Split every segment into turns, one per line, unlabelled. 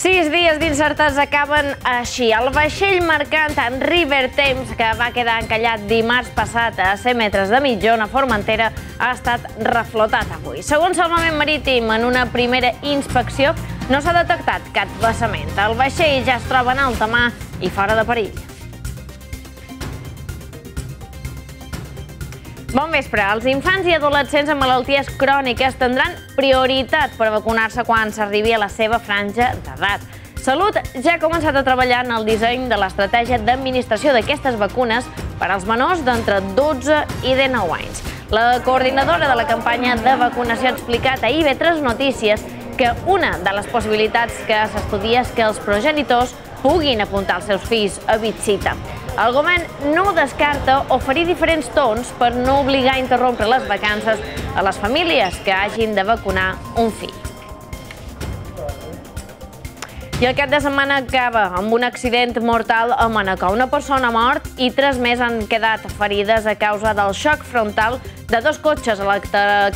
Sis dies d'incertats acaben així. El vaixell mercant en River Thames, que va quedar encallat dimarts passat a 100 metres de mitjona a Formentera, ha estat reflotat avui. Segons Salvament Marítim, en una primera inspecció, no s'ha detectat cap vessament. El vaixell ja es troba en alta mà i fora de perill. Bon vespre. Els infants i adolescents amb malalties cròniques tindran prioritat per vacunar-se quan s'arribi a la seva franja d'edat. Salut ja ha començat a treballar en el disseny de l'estratègia d'administració d'aquestes vacunes per als menors d'entre 12 i 19 anys. La coordinadora de la campanya de vacunació ha explicat a IB3 Notícies que una de les possibilitats que s'estudia és que els progenitors puguin apuntar els seus fills a visita. El govern no descarta oferir diferents tons per no obligar a interrompre les vacances a les famílies que hagin de vacunar un fill. I el cap de setmana acaba amb un accident mortal a Manacor. Una persona ha mort i tres més han quedat ferides a causa del xoc frontal de dos cotxes a la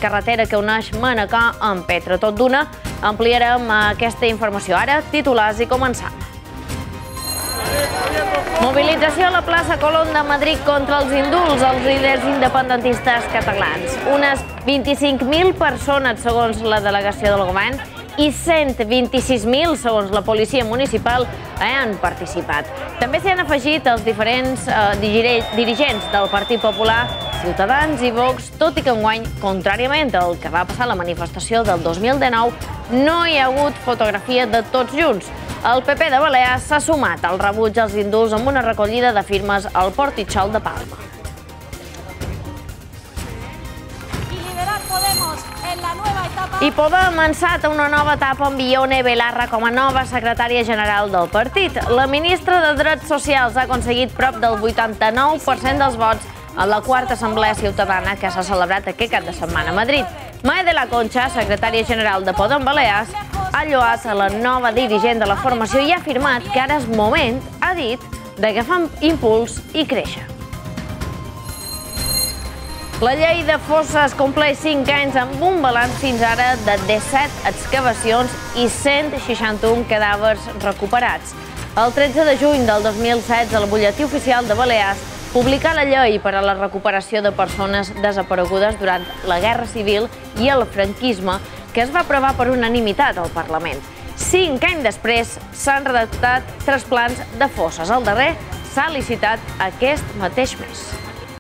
carretera que uneix Manacor amb Petra. Tot d'una, ampliarem aquesta informació. Ara, titulars i començam. Mobilització a la plaça Colón de Madrid contra els indults als líders independentistes catalans. Unes 25.000 persones, segons la delegació del govern, i 126.000, segons la policia municipal, han participat. També s'hi han afegit els diferents eh, dirigents del Partit Popular, Ciutadans i Vox, tot i que enguany, contràriament al que va passar a la manifestació del 2019, no hi ha hagut fotografia de tots junts. El PP de Balears s'ha sumat al rebuig als indults amb una recollida de firmes al Portitxol de Palma. I Podem enceta una nova etapa amb Ione Belarra com a nova secretària general del partit. La ministra de Drets Socials ha aconseguit prop del 89% dels vots a la quarta assemblea ciutadana que s'ha celebrat aquest cap de setmana a Madrid. Mae de la Concha, secretària general de Podem Balears, ha lloat a la nova dirigent de la formació i ha afirmat que ara és moment, ha dit, d'agafar impuls i créixer. La llei de fosses compleix 5 anys amb un balanç fins ara de 17 excavacions i 161 cadàvers recuperats. El 13 de juny del 2016, el butlletí oficial de Balears publicar la llei per a la recuperació de persones desaparegudes durant la Guerra Civil i el franquisme que es va aprovar per unanimitat al Parlament. Cinc anys després s'han redactat tres plans de fosses. El darrer s'ha licitat aquest mateix mes.